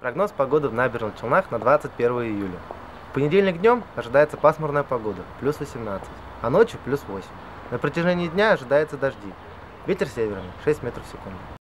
Прогноз погоды в набережных Челнах на 21 июля. В понедельник днем ожидается пасмурная погода, плюс 18, а ночью плюс 8. На протяжении дня ожидается дожди. Ветер северный, 6 метров в секунду.